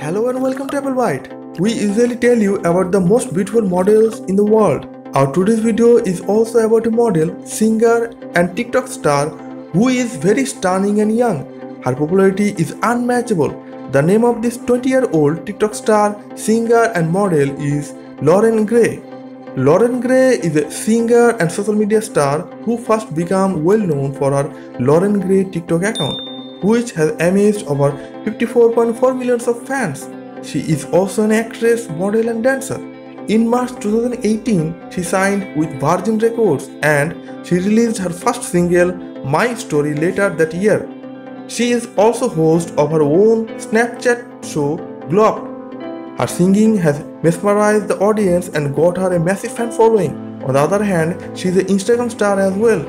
Hello and welcome to Apple Bite. We usually tell you about the most beautiful models in the world. Our today's video is also about a model, singer and TikTok star who is very stunning and young. Her popularity is unmatchable. The name of this 20 year old TikTok star, singer and model is Loren Gray. Loren Gray is a singer and social media star who first became well known for her Loren Gray TikTok account which has amassed over 54.4 millions of fans. She is also an actress, model, and dancer. In March 2018, she signed with Virgin Records and she released her first single, My Story, later that year. She is also host of her own Snapchat show, Glow Up. Her singing has mesmerized the audience and got her a massive fan following. On the other hand, she is an Instagram star as well.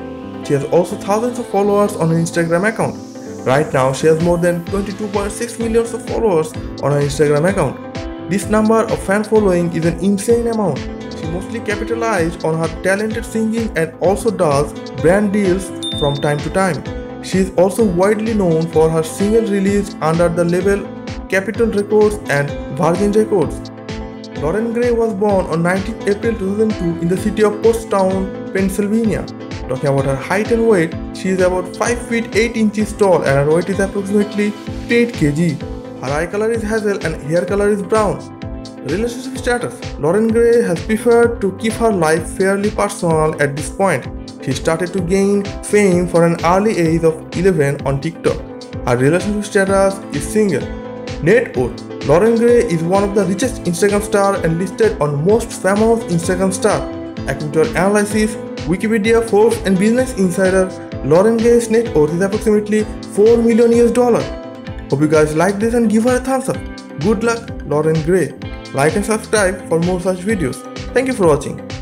She has also thousands of followers on her Instagram account. Right now, she has more than 22.6 million of followers on her Instagram account. This number of fan following is an insane amount. She mostly capitalized on her talented singing and also does brand deals from time to time. She is also widely known for her single released under the label Capitol Records and Virgin Records. Loren Gray was born on 19 April 2002 in the city of Pottstown, Pennsylvania. Talking about her height and weight, she is about 5 feet 8 inches tall and her weight is approximately 8 kg. Her eye color is hazel and hair color is brown. Relationship status Loren Gray has preferred to keep her life fairly personal at this point. She started to gain fame for an early age of 11 on TikTok. Her relationship status is single. Net worth Loren Gray is one of the richest Instagram stars and listed on most famous Instagram stars. According to her analysis, Wikipedia, Forbes, and Business Insider, Loren Gray's net worth is approximately 4 million US dollar. Hope you guys like this and give her a thumbs up. Good luck, Loren Gray. Like and subscribe for more such videos. Thank you for watching.